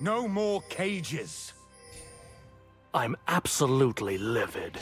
No more cages. I'm absolutely livid.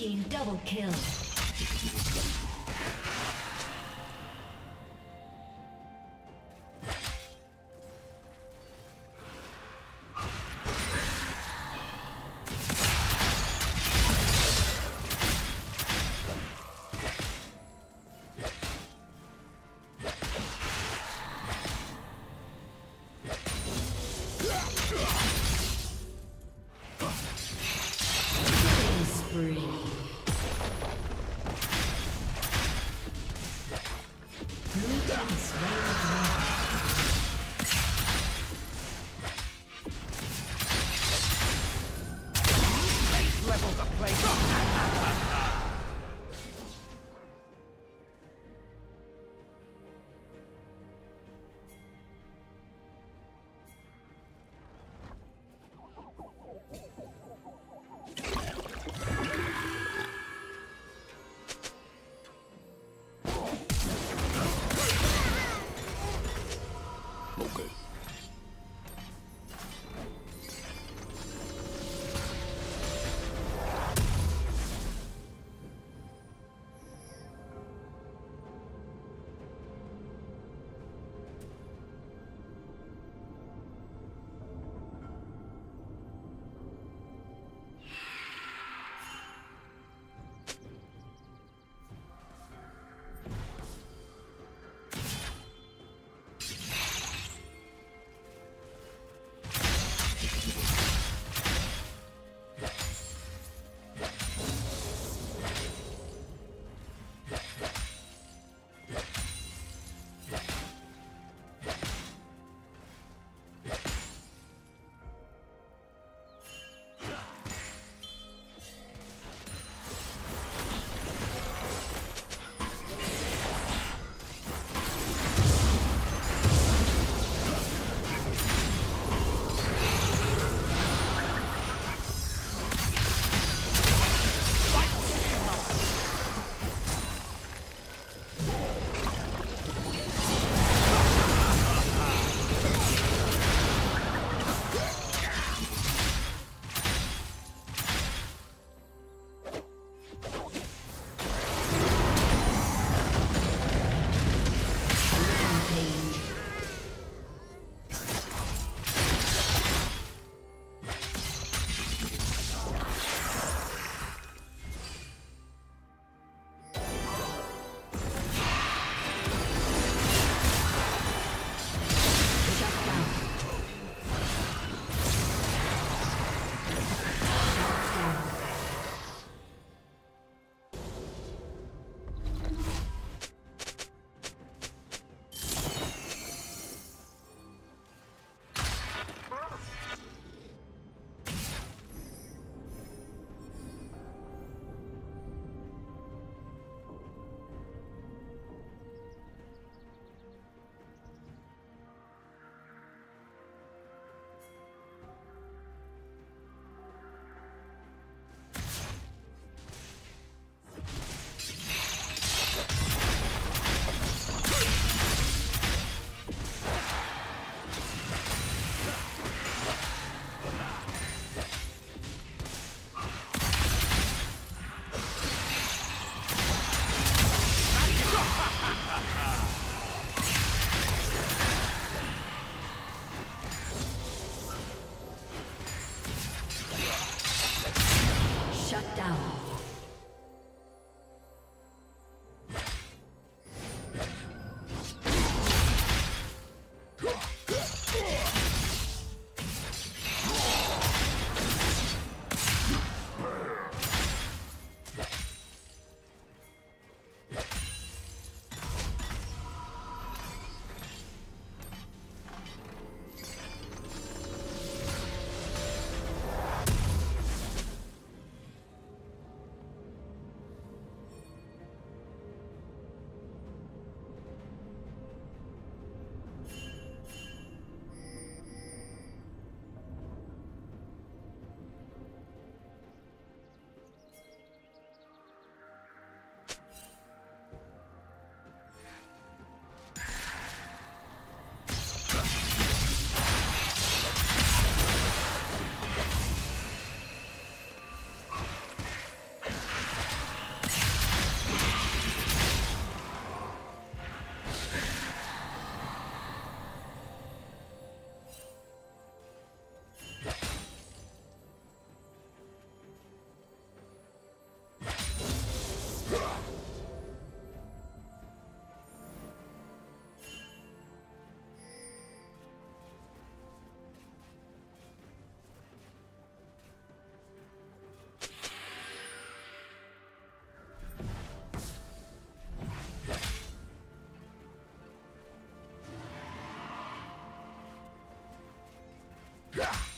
Team double kill. Distribution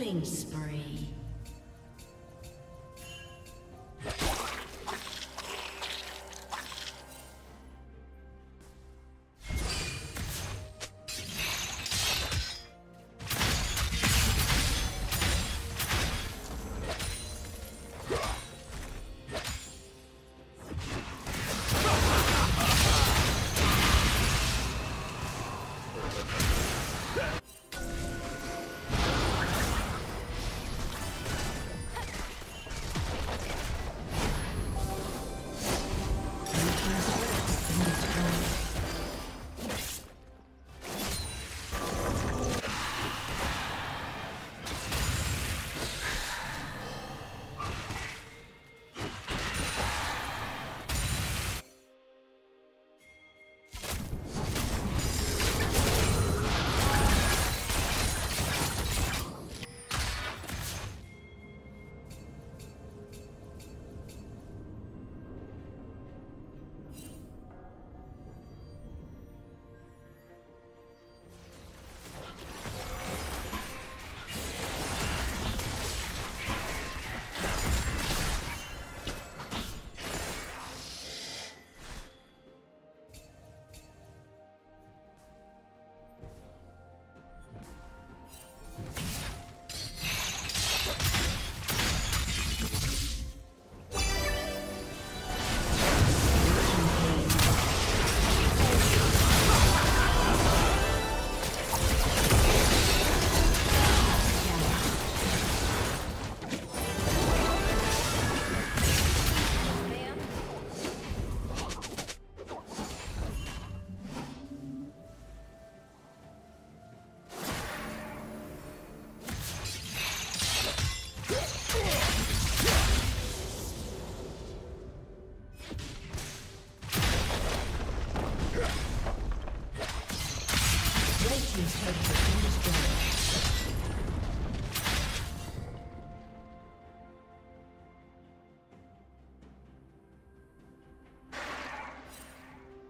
Killing spree.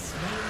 slain.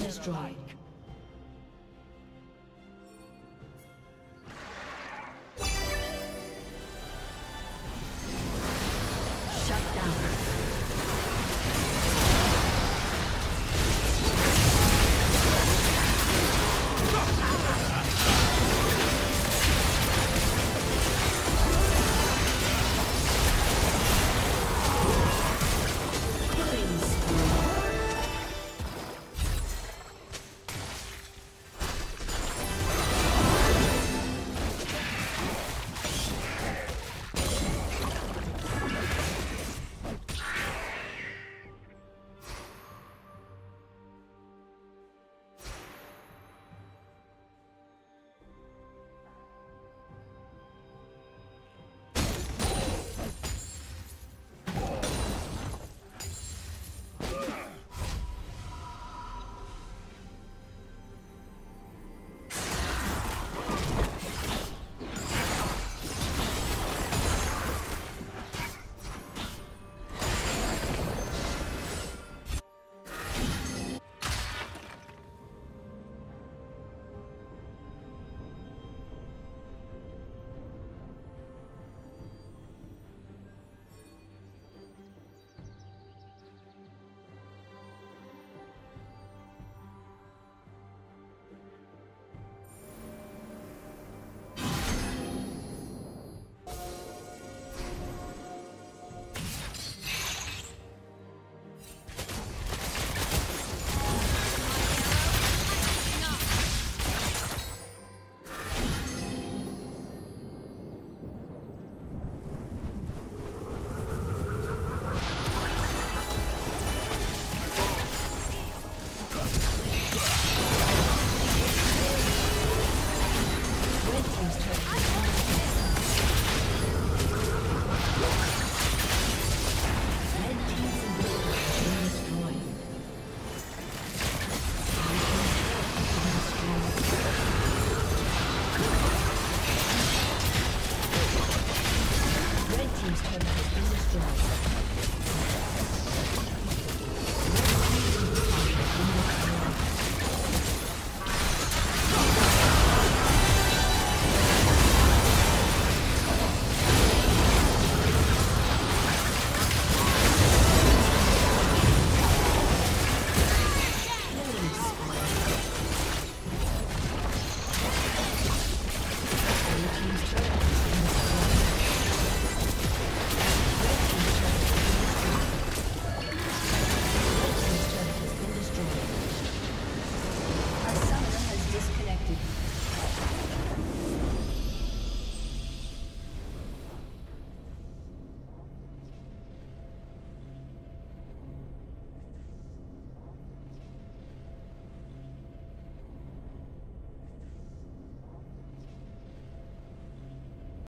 Destroyed.